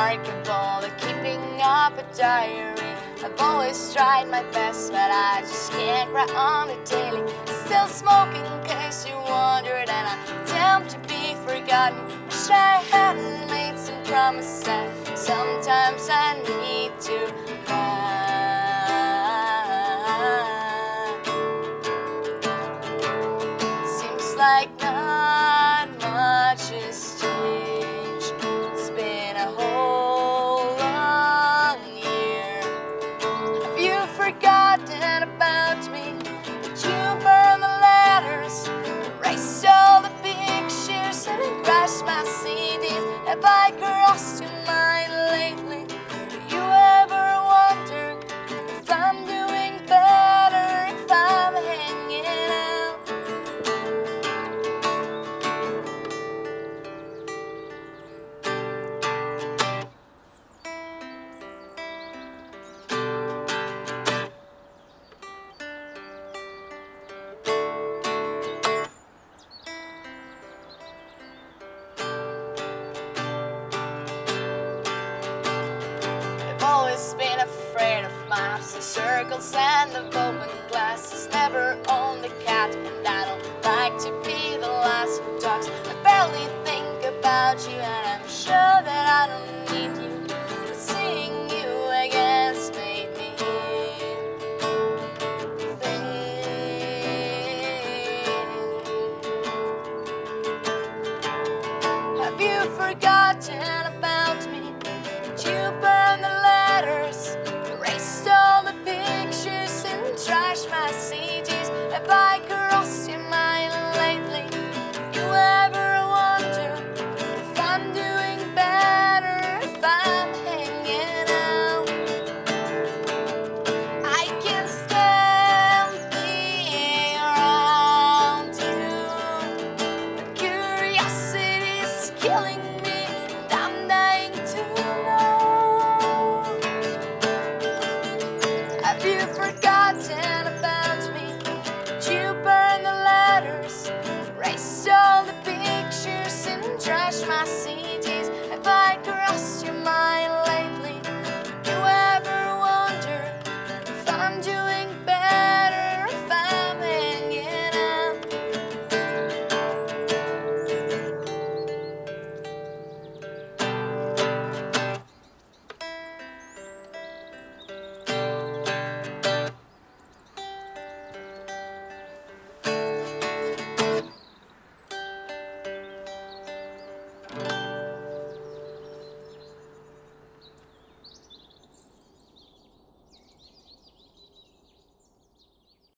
remarkable at keeping up a diary. I've always tried my best, but I just can't write on it daily. Still smoking in case you wondered, and I attempt to be forgotten. Wish I hadn't made some promises. Sometimes I need to cry. Seems like not Have I crossed and circles and the open glasses. Never owned a cat, and I Have forgotten about me? You the letters, all the?